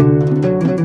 Música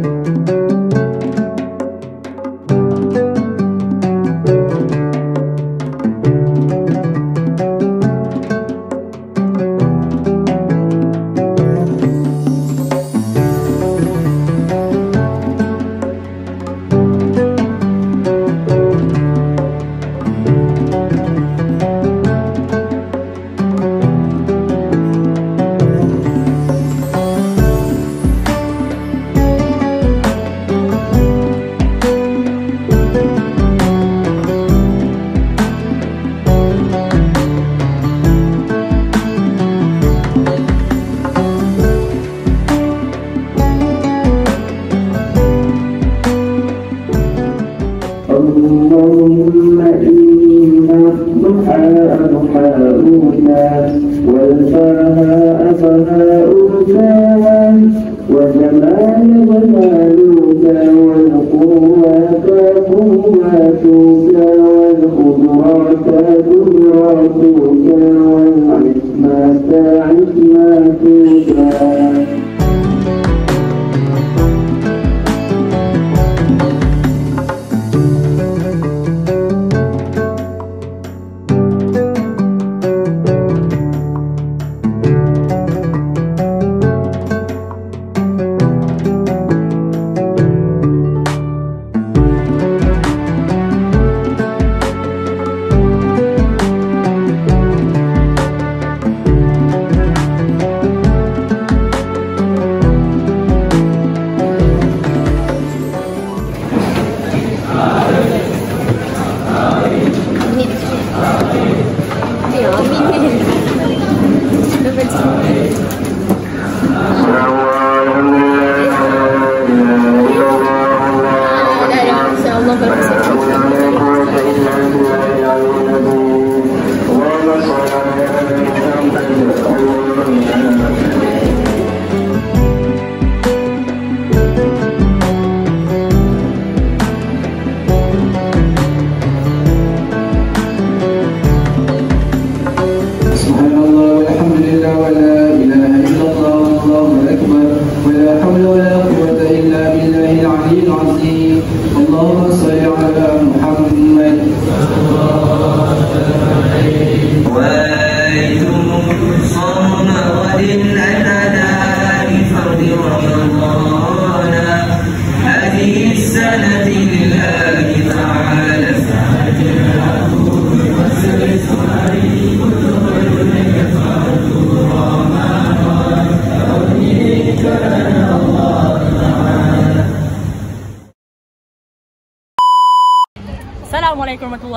توسى والخضر فادر توسى والعصمة عصمة توسى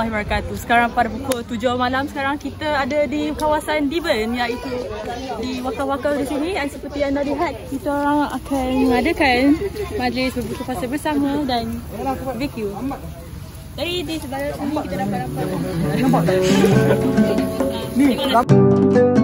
warahmatullahi wabarakatuh. Sekarang pada pukul 7 malam sekarang kita ada di kawasan Diven iaitu di wakaf-wakaf di sini dan seperti anda lihat kita orang akan mengadakan majlis berbuka puasa bersama dan BBQ. Dari di sebelah sini kita dapat nampak. Nampak tak? Ni.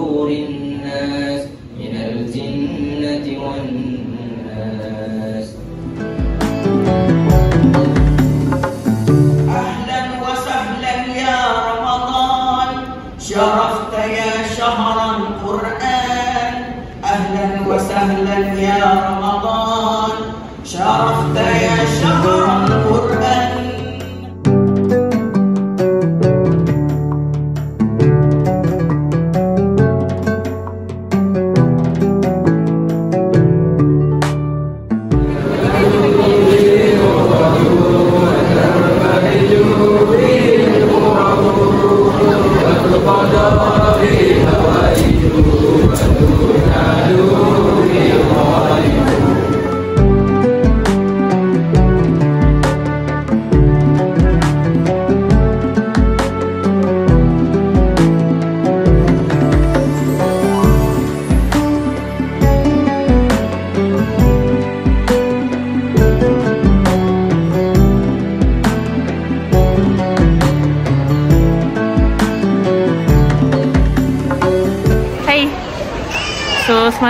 صدور الناس من الجنة والناس. أهلا وسهلا يا رمضان. شرفت يا شهر القرآن. أهلا وسهلا يا رمضان. شرفت يا شهر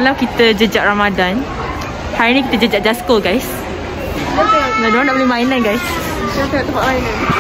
Semalam kita jejak Ramadan. Hari ni kita jejak Jasko guys. Nah, diorang nak beli mainan guys. Kita tempat mainan.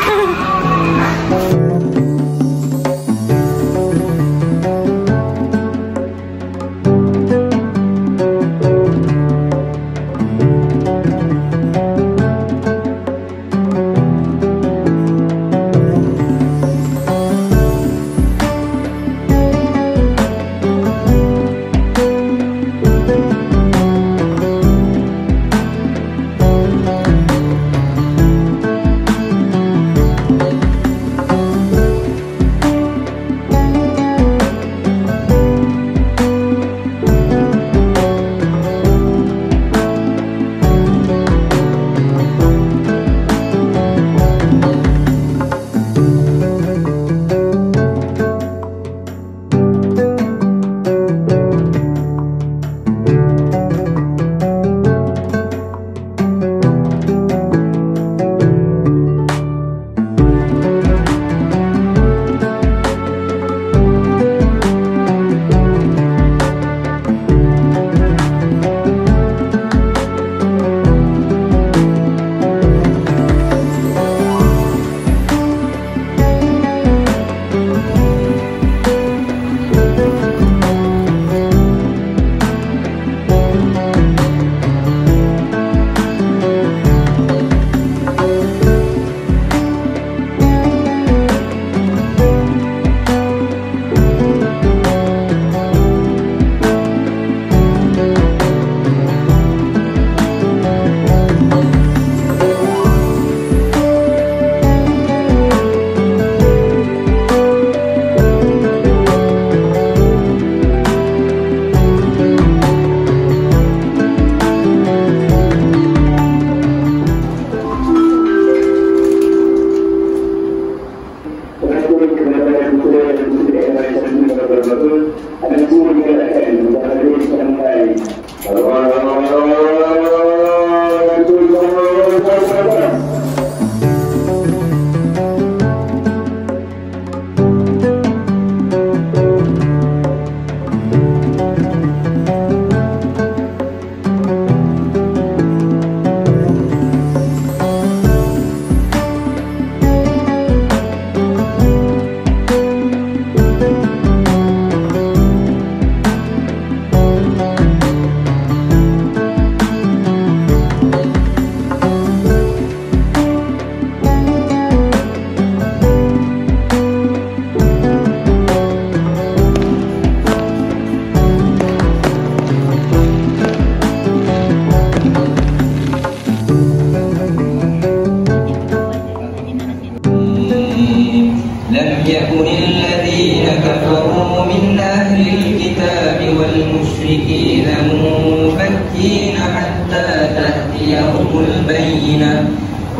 تأتيهم البينة.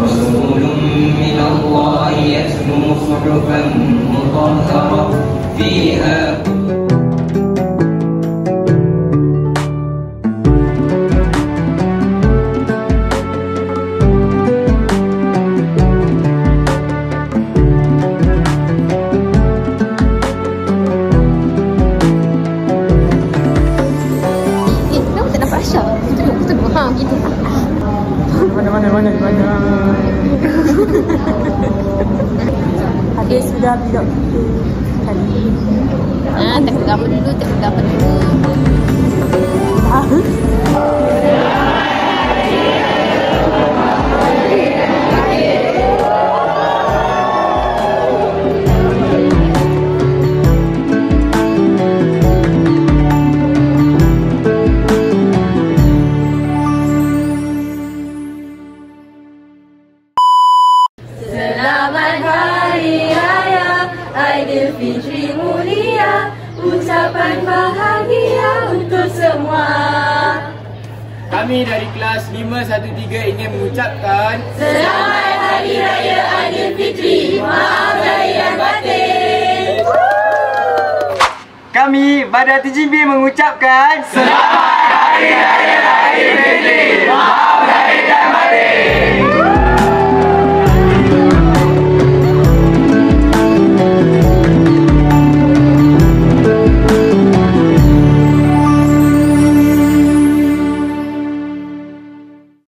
رسول من الله يتلو صحفا مطهرة فيها dah bila itu kali. Ah, tak kamu dulu, tak kamu dulu. Ah. Selamat Hari Aidilfitri mulia Ucapan bahagia untuk semua. Kami dari kelas 513 ingin mengucapkan Selamat Hari Raya Aidilfitri Maaf lahir dan batin. Kami Badan TGB mengucapkan Selamat Hari Raya